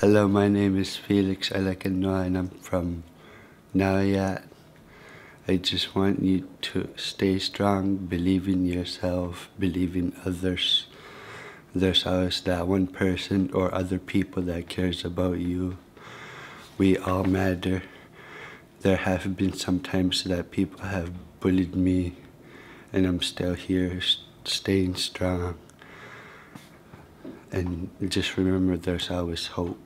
Hello, my name is Felix Alakannuark and I'm from Nayat. I just want you to stay strong, believe in yourself, believe in others. There's always that one person or other people that cares about you. We all matter. There have been some times that people have bullied me and I'm still here staying strong. And just remember there's always hope.